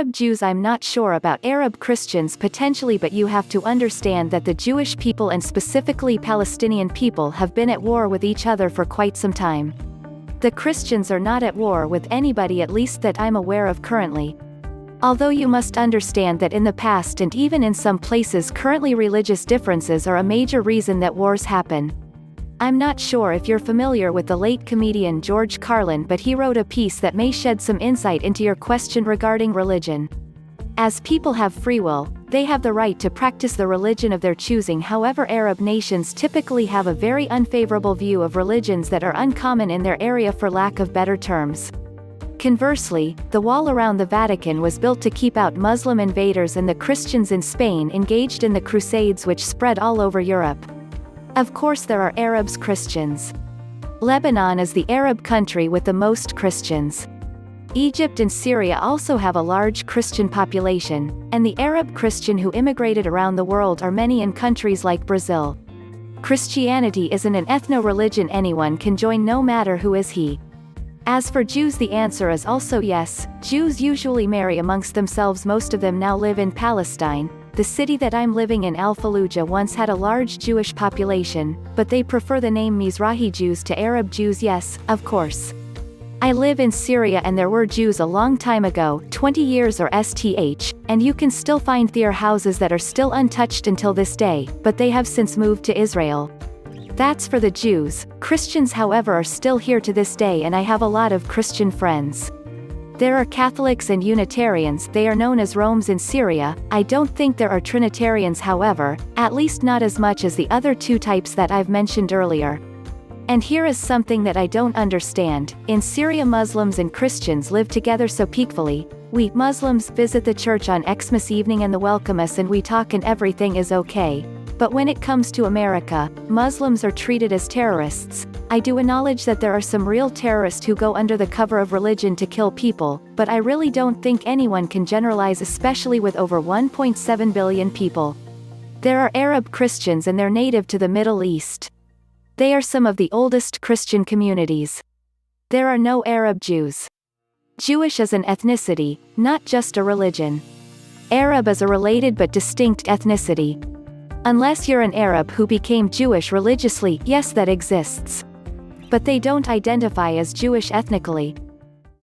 Arab Jews I'm not sure about Arab Christians potentially but you have to understand that the Jewish people and specifically Palestinian people have been at war with each other for quite some time. The Christians are not at war with anybody at least that I'm aware of currently. Although you must understand that in the past and even in some places currently religious differences are a major reason that wars happen. I'm not sure if you're familiar with the late comedian George Carlin but he wrote a piece that may shed some insight into your question regarding religion. As people have free will, they have the right to practice the religion of their choosing however Arab nations typically have a very unfavorable view of religions that are uncommon in their area for lack of better terms. Conversely, the wall around the Vatican was built to keep out Muslim invaders and the Christians in Spain engaged in the Crusades which spread all over Europe. Of course there are Arabs Christians. Lebanon is the Arab country with the most Christians. Egypt and Syria also have a large Christian population, and the Arab Christian who immigrated around the world are many in countries like Brazil. Christianity isn't an ethno-religion anyone can join no matter who is he. As for Jews the answer is also yes, Jews usually marry amongst themselves most of them now live in Palestine, the city that I'm living in Al-Fallujah once had a large Jewish population, but they prefer the name Mizrahi Jews to Arab Jews yes, of course. I live in Syria and there were Jews a long time ago, 20 years or STH, and you can still find their houses that are still untouched until this day, but they have since moved to Israel. That's for the Jews, Christians however are still here to this day and I have a lot of Christian friends. There are Catholics and Unitarians they are known as Romes in Syria, I don't think there are Trinitarians however, at least not as much as the other two types that I've mentioned earlier. And here is something that I don't understand, in Syria Muslims and Christians live together so peacefully, we, Muslims, visit the church on Xmas evening and the welcome us and we talk and everything is okay, but when it comes to America, Muslims are treated as terrorists. I do acknowledge that there are some real terrorists who go under the cover of religion to kill people, but I really don't think anyone can generalize especially with over 1.7 billion people. There are Arab Christians and they're native to the Middle East. They are some of the oldest Christian communities. There are no Arab Jews. Jewish is an ethnicity, not just a religion. Arab is a related but distinct ethnicity. Unless you're an Arab who became Jewish religiously, yes that exists. But they don't identify as Jewish ethnically,